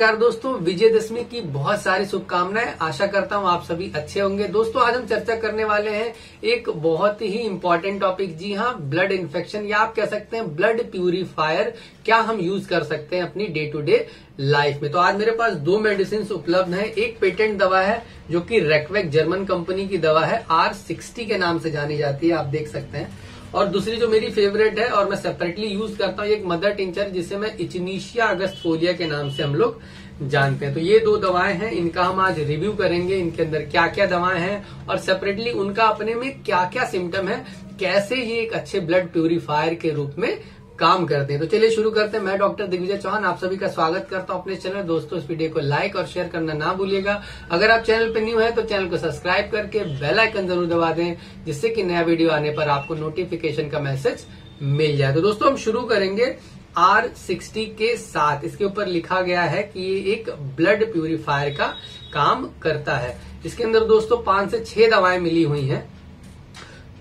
नमस्कार दोस्तों, विजयदशमी की बहुत सारी शुभकामनाएँ। आशा करता हूँ आप सभी अच्छे होंगे। दोस्तों, आज हम चर्चा करने वाले हैं एक बहुत ही इम्पोर्टेंट टॉपिक जी हाँ ब्लड इन्फेक्शन या आप कह सकते हैं ब्लड प्यूरिफायर क्या हम यूज़ कर सकते हैं अपनी डे टू डे लाइफ में? तो आज मेरे पास दो मेडिसिन उपलब्ध हैं। एक पेटेंट दवा है, जो कि रेकवेक जर्मन कंपनी की दवा है। आर सिक्सटी के नाम से जानी जाती है, आप देख सकते हैं। और दूसरी जो मेरी फेवरेट है, और मैं सेपरेटली यूज़ करता हूँ, एक मदर टिंचर जिसे मैं इचनीशिया अगस्त फोलिया के नाम से हम लोग जानते हैं। तो ये दो दवाएँ हैं, इनका हम आज रिव्यू करेंगे, इनके अंदर क्या क्या दवाएँ हैं, और सेपरेटली उनका अपने में क्या क्या सिम्टम है, कैसे ये एक अच्छे ब्लड प्यूरिफायर के रूप में काम करते हैं। तो चलिए शुरू करते हैं। मैं डॉक्टर दिग्विजय चौहान, आप सभी का स्वागत करता हूँ अपने चैनल। दोस्तों, इस वीडियो को लाइक और शेयर करना ना भूलिएगा। अगर आप चैनल पर न्यू है तो चैनल को सब्सक्राइब करके बेल आइकन ज़रूर दबा दें, जिससे कि नया वीडियो आने पर आपको नोटिफिकेशन का मैसेज मिल जाए। तो दोस्तों, हम शुरू करेंगे आर सिक्सटी के साथ। इसके ऊपर लिखा गया है कि ये एक ब्लड प्यूरिफायर का काम करता है। इसके अंदर दोस्तों, पाँच से छह दवाएँ मिली हुई हैं।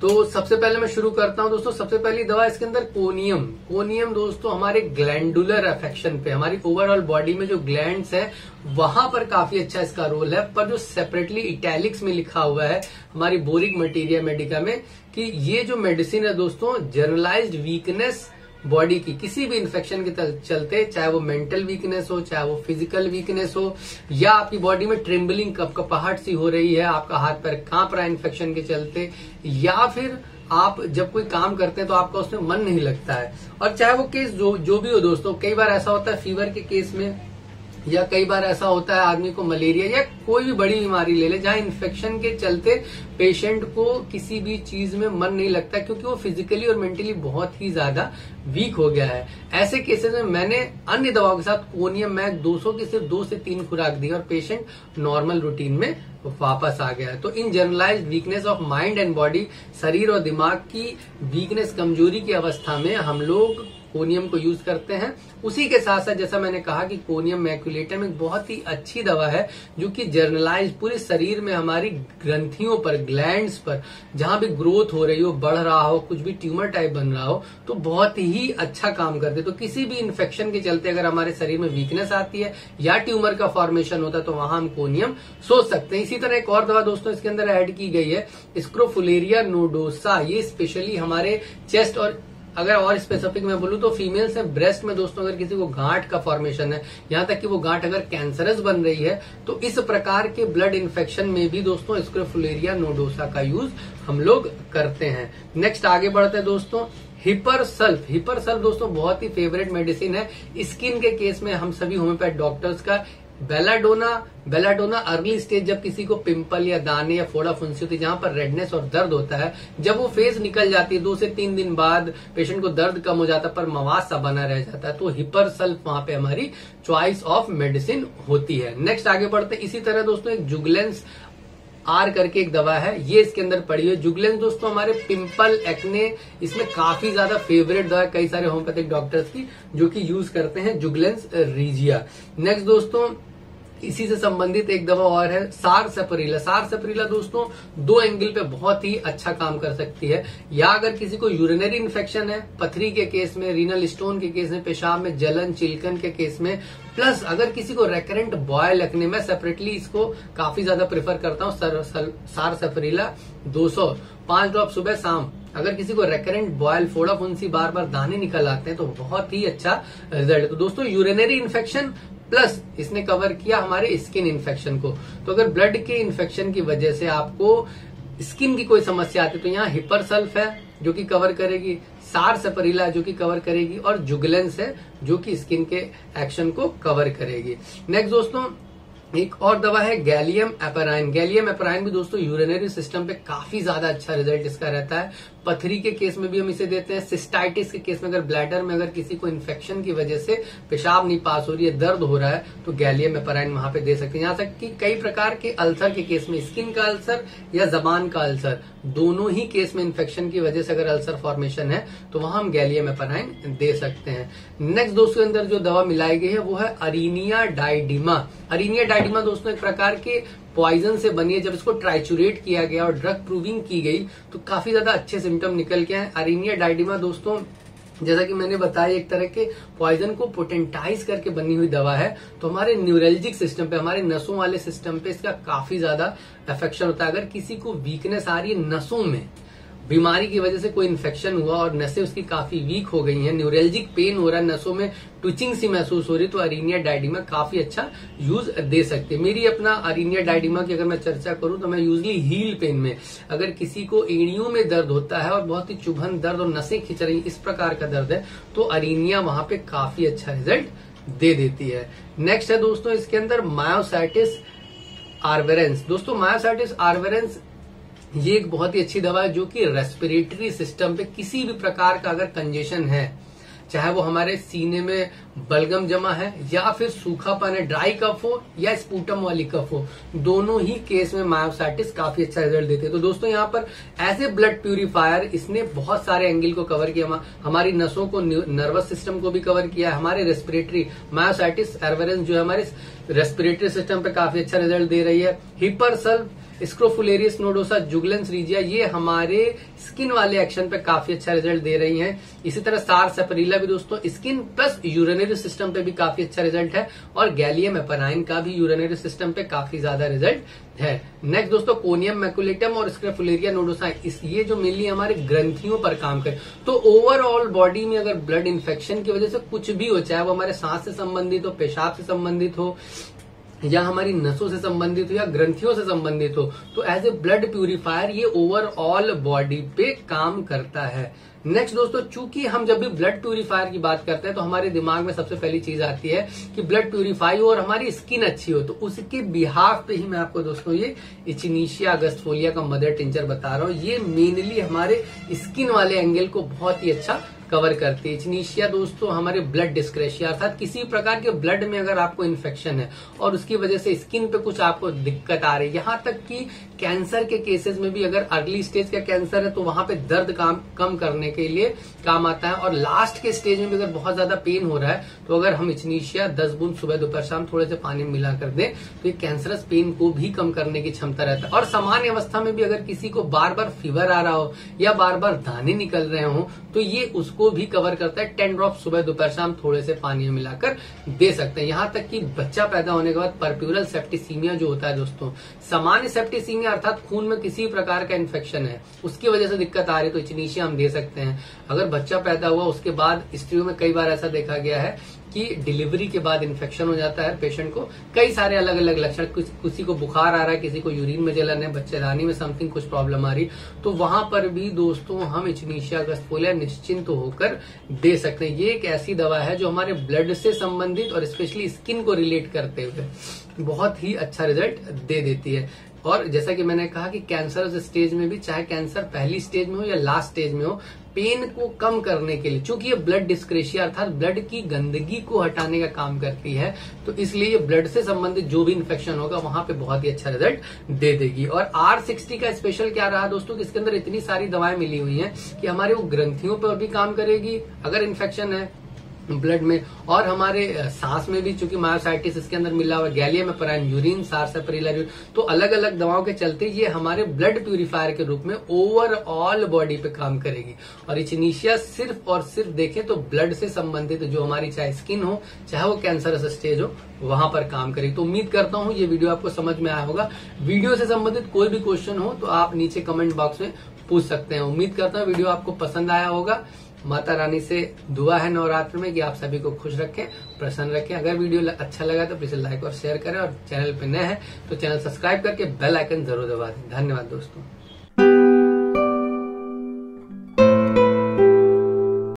तो सबसे पहले मैं शुरू करता हूँ दोस्तों, सबसे पहली दवा इसके अंदर कोनियम। कोनियम दोस्तों, हमारे ग्लैंडुलर अफेक्शन पे, हमारी ओवरऑल बॉडी में जो ग्लैंड्स है, वहाँ पर काफ़ी अच्छा इसका रोल है। पर जो सेपरेटली इटैलिक्स में लिखा हुआ है, हमारी बोरिक मटीरिया मेडिका में, कि ये जो मेडिसिन है दोस्तों जर्नलाइज वीकनेस बॉडी की किसी भी इन्फेक्शन के चलते, चाहे वो मेंटल वीकनेस हो, चाहे वो फ़िज़िकल वीकनेस हो, या आपकी बॉडी में ट्रिम्बलिंग कप कपाहट सी हो रही है, आपका हाथ पैर काँप रहा है इन्फेक्शन के चलते, या फिर आप जब कोई काम करते हैं तो आपका उसमें मन नहीं लगता है। और चाहे वो केस जो जो भी हो दोस्तों, कई बार ऐसा होता है फीवर के केस में या कई बार ऐसा होता है आदमी को मलेरिया या कोई भी बड़ी बीमारी ले ले, जहाँ इन्फेक्शन के चलते पेशेंट को किसी भी चीज़ में मन नहीं लगता क्योंकि वो फिजिकली और मेंटली बहुत ही ज़्यादा वीक हो गया है। ऐसे केसेस में मैंने अन्य दवाओं के साथ कोनियम मैक 200 की सिर्फ़ दो से तीन खुराक दी और पेशेंट नॉर्मल रूटीन में वापस आ गया है। तो in generalize weakness of mind and body शरीर और दिमाग की वीकनेस कमज़ोरी की अवस्था में हम लोग कोनियम को यूज़ करते हैं। उसी के साथ साथ जैसा मैंने कहा कि कोनियम मैक्यूलेटम एक बहुत ही अच्छी दवा है, जो कि जर्नलाइज पूरे शरीर में हमारी ग्रंथियों पर, ग्लैंड्स पर, जहाँ भी ग्रोथ हो रही हो, बढ़ रहा हो, कुछ भी ट्यूमर टाइप बन रहा हो तो बहुत ही अच्छा काम करते तो किसी भी इन्फेक्शन के चलते अगर हमारे शरीर में वीकनेस आती है, या ट्यूमर का फॉर्मेशन होता है तो वहाँ हम कोनियम सोच सकते हैं। इसी तरह एक और दवा दोस्तों, इसके अंदर ऐड की गई है स्क्रोफुलेरिया नोडोसा ये स्पेशली हमारे चेस्ट और अगर और स्पेसिफिक मैं बोलूँ तो फीमेल्स में ब्रेस्ट में दोस्तों, अगर किसी को गांठ का फॉर्मेशन है, यहाँ तक कि वो गांठ अगर कैंसरस बन रही है तो इस प्रकार के ब्लड इन्फेक्शन में भी दोस्तों स्क्रोफुलेरिया नोडोसा का यूज़ हम लोग करते हैं। नेक्स्ट आगे बढ़ते हैं दोस्तों हिपर सल्फ हिपर सल्फ दोस्तों बहुत ही फेवरेट मेडिसिन है। स्किन के केस में हम सभी होम्योपैथ डॉक्टर्स का बेलाडोना बेलाडोना अर्ली स्टेज जब किसी को पिंपल या दाने या फोड़ा फुंसी होती है, जहाँ पर रेडनेस और दर्द होता है, जब वो फ़ेज़ निकल जाती है, दो से तीन दिन बाद पेशेंट को दर्द कम हो जाता है, पर मवाद सा बना रह जाता है तो हिपर सल्फ वहाँ पे हमारी चॉइस ऑफ़ मेडिसिन होती है। नेक्स्ट आगे बढ़ते इसी तरह दोस्तों, एक जुगलेंस आर करके एक दवा है, ये इसके अंदर पड़ी हुई जुगलेंस दोस्तों, हमारे पिंपल, एक्ने, इसमें काफ़ी ज़्यादा फेवरेट दवा कई सारे होम्योपैथिक डॉक्टर्स की, जो कि यूज़ करते हैं जुगलेंस रीजिया। नेक्स्ट दोस्तों इसी से संबंधित एक दवा और है सार सेपरीला। सार सेपरीला दोस्तों, दो एंगल पे बहुत ही अच्छा काम कर सकती है। या अगर किसी को यूरिनरी इन्फेक्शन है, पथरी के केस में रीनल स्टोन के केस में, पेशाब में, जलन, चिलकन के केस में प्लस अगर किसी को रेकरेंट बॉय लगने में सेपरेटली इसको काफ़ी ज़्यादा प्रेफर करता हूँ, सार सेपरीला दो पाँच ड्रॉप सुबह शाम। अगर किसी को रेकरेंट बॉयल फोड़ा फुंसी बार बार दाने निकल आते हैं तो बहुत ही अच्छा रिज़ल्ट तो दोस्तों यूरिनरी इन्फेक्शन प्लस इसने कवर किया हमारे स्किन इन्फेक्शन को। तो अगर ब्लड के इन्फेक्शन की वजह से आपको स्किन की कोई समस्या आती है तो यहाँ हिपर सल्फ है, जो कि कवर करेगी। सार सपरीला जो कि कवर करेगी। और जुगलेंस है, जो कि स्किन के एक्शन को कवर करेगी। नेक्स्ट दोस्तों, एक और दवा है गैलियम एपराइन गैलियम एपराइन भी दोस्तों यूरिनरी सिस्टम पे काफ़ी ज़्यादा अच्छा रिज़ल्ट इसका रहता है। पथरी के केस में भी हम इसे देते हैं। सिस्टाइटिस के केस में अगर ब्लैडर में अगर किसी को इन्फेक्शन की वजह से पेशाब नहीं पास हो रही है, दर्द हो रहा है तो गैलियम एपराइन वहाँ पे दे सकते हैं। यहाँ तक कि कई प्रकार के अल्सर के केस में स्किन का अल्सर या जबान का अल्सर, दोनों ही केस में इन्फेक्शन की वजह से अगर अल्सर फॉर्मेशन है तो वहाँ हम गैलियम एपराइन दे सकते हैं। नेक्स्ट दोस्तों के अंदर जो दवा मिलाई गई है, वो है अरीनिया डाइडिमा। अरीनिया डाइडिमा दोस्तों, एक प्रकार के पॉइजन से बनी है। जब इसको ट्राइचुरेट किया गया और ड्रग प्रूविंग की गई तो काफ़ी ज़्यादा अच्छे सिम्टम निकल के हैं अरिनिया डाइडिमा दोस्तों, जैसा कि मैंने बताया, एक तरह के पॉइजन को पोटेंटाइज करके बनी हुई दवा है। तो हमारे न्यूरोलॉजिक सिस्टम पे, हमारे नसों वाले सिस्टम पे इसका काफ़ी ज़्यादा अफेक्शन होता है। अगर किसी को वीकनेस आ रही है नसों में बीमारी की वजह से कोई इन्फेक्शन हुआ और नसें उसकी काफ़ी वीक हो गई हैं। न्यूरेलजिक पेन हो रहा है, नसों में ट्विचिंग सी महसूस हो रही तो अरीनिया डायडिमा काफ़ी अच्छा यूज़ दे सकते हैं। मेरी अपना अरीनिया डायडिमा की अगर मैं चर्चा करूँ तो मैं यूजली हील पेन में, अगर किसी को एड़ियों में दर्द होता है और बहुत ही चुभन दर्द और नसें खिंच रही इस प्रकार का दर्द है तो अरीनिया वहाँ पे काफ़ी अच्छा रिज़ल्ट दे देती है। नेक्स्ट है दोस्तों, इसके अंदर मायोसाइटिस आर्वेरेंस दोस्तों मायोसाइटिस आर्वेरेंस ये एक बहुत ही अच्छी दवा है जो कि रेस्पिरेटरी सिस्टम पे किसी भी प्रकार का अगर कंजेशन है, चाहे वो हमारे सीने में बलगम जमा है या फिर सूखापन है ड्राई कफ हो या स्पूटम वाली कफ हो, दोनों ही केस में मायोसाइटिस काफ़ी अच्छा रिज़ल्ट देते हैं। तो दोस्तों, यहाँ पर एज ए ब्लड प्यूरिफायर इसने बहुत सारे एंगल को कवर किया। हमारी नसों को नर्वस सिस्टम को भी कवर किया हमारे रेस्पिरेटरी मायोसाइटिस एरवेरेंस जो है हमारे रेस्पिरेटरी सिस्टम पे काफ़ी अच्छा रिज़ल्ट दे रही है। हिपरसल स्क्रोफुलेरियस नोडोसा जुगलेंस रीजिया ये हमारे स्किन वाले एक्शन पे काफ़ी अच्छा रिज़ल्ट दे रही हैं। इसी तरह सार सेपरीला भी दोस्तों स्किन प्लस यूरिनरी सिस्टम पे भी काफ़ी अच्छा रिज़ल्ट है और गैलियम एपनाइन का भी यूरिनरी सिस्टम पे काफ़ी ज़्यादा रिज़ल्ट है। नेक्स्ट दोस्तों कोनियम मैकुलेटम और स्क्रेफुलेरिया नोडोसा इस ये जो मेनली हमारे ग्रंथियों पर काम करे। तो ओवरऑल बॉडी में अगर ब्लड इन्फेक्शन की वजह से कुछ भी हो, चाहे वो हमारे सांस से संबंधित हो, पेशाब से संबंधित हो या हमारी नसों से संबंधित हो या ग्रंथियों से संबंधित हो तो एज ए ब्लड प्यूरिफायर ये ओवरऑल बॉडी पे काम करता है। नेक्स्ट दोस्तों, चूँकि हम जब भी ब्लड प्यूरिफायर की बात करते हैं तो हमारे दिमाग में सबसे पहली चीज़ आती है कि ब्लड प्यूरिफाई हो और हमारी स्किन अच्छी हो। तो उसके बिहाफ पे ही मैं आपको दोस्तों, ये इचिनीशिया अगस्तफोलिया का मदर टिंचर बता रहा हूँ। ये मेनली हमारे स्किन वाले एंगल को बहुत ही अच्छा कवर करती है। इचनीशिया दोस्तों, हमारे ब्लड डिस्क्रेशिया अर्थात किसी प्रकार के ब्लड में अगर आपको इन्फेक्शन है और उसकी वजह से स्किन पे कुछ आपको दिक्कत आ रही है, यहाँ तक कि कैंसर के केसेस में भी अगर अर्ली स्टेज का कैंसर है तो वहाँ पे दर्द काम, कम करने के लिए काम आता है। और लास्ट के स्टेज में भी अगर बहुत ज़्यादा पेन हो रहा है तो अगर हम इचनीशिया दस बूंद, सुबह, दोपहर, शाम थोड़े से पानी में मिला कर दें तो ये कैंसरस पेन को भी कम करने की क्षमता रहता है। और सामान्य अवस्था में भी अगर किसी को बार बार फीवर आ रहा हो या बार बार दाने निकल रहे हो तो ये उसको भी कवर करता है। टेन ड्रॉप सुबह, दोपहर, शाम थोड़े से पानी में मिलाकर दे सकते हैं। यहाँ तक कि बच्चा पैदा होने के बाद परप्यूरल सेप्टिसीमिया जो होता है दोस्तों, सामान्य सेप्टिसीमिया अर्थात खून में किसी प्रकार का इन्फेक्शन है। उसकी वजह से दिक्कत आ रही तो इचनीशिया हम दे सकते हैं। अगर बच्चा पैदा हुआ, उसके बाद स्त्रियों में कई बार ऐसा देखा गया है कि डिलीवरी के बाद इन्फेक्शन हो जाता है पेशेंट को। कई सारे अलग अलग लक्षण, किसी को बुखार आ रहा है, किसी को यूरिन में जलन है बच्चेदानी में समथिंग कुछ प्रॉब्लम आ रही। तो वहाँ पर भी दोस्तों, हम इचनीशिया गस्तफोलिया निश्चिंत तो होकर दे सकते हैं। ये एक ऐसी दवा है जो हमारे ब्लड से संबंधित और स्पेशली स्किन को रिलेट करते हुए। बहुत ही अच्छा रिज़ल्ट दे देती है। और जैसा कि मैंने कहा कि कैंसर स्टेज में भी, चाहे कैंसर पहली स्टेज में हो या लास्ट स्टेज में हो पेन को कम करने के लिए, चूँकि ये ब्लड डिस्क्रेशिया अर्थात ब्लड की गंदगी को हटाने का काम करती है तो इसलिए ये ब्लड से संबंधित जो भी इन्फेक्शन होगा, वहाँ पे बहुत ही अच्छा रिज़ल्ट दे देगी। और आर सिक्सटी का स्पेशल क्या रहा दोस्तों? कि इसके अंदर इतनी सारी दवाएँ मिली हुई हैं कि हमारे वो ग्रंथियों पर भी काम करेगी। अगर इन्फेक्शन है ब्लड में। और हमारे सांस में भी चूँकि मायोसाइटिस इसके अंदर मिला हुआ में पराइन यूरिन सारसेपरिला तो अलग अलग दवाओं के चलते ये हमारे ब्लड प्यूरिफायर के रूप में ओवरऑल बॉडी पे काम करेगी। और इचनीशिया सिर्फ़ और सिर्फ़ देखें तो ब्लड से संबंधित जो हमारी चाहे स्किन हो, चाहे वो कैंसर स्टेज हो, वहाँ पर काम करेगी। तो उम्मीद करता हूँ ये वीडियो आपको समझ में आया होगा। वीडियो से संबंधित कोई भी क्वेश्चन हो तो आप नीचे कमेंट बॉक्स में पूछ सकते हैं। उम्मीद करता हूँ वीडियो आपको पसंद आया होगा। माता रानी से दुआ है नवरात्र में कि आप सभी को खुश रखें, प्रसन्न रखें। अगर वीडियो अच्छा लगा तो प्लीज़ लाइक और शेयर करें। और चैनल पर नए हैं तो चैनल सब्सक्राइब करके बेल आइकन ज़रूर दबा दें। धन्यवाद दोस्तों।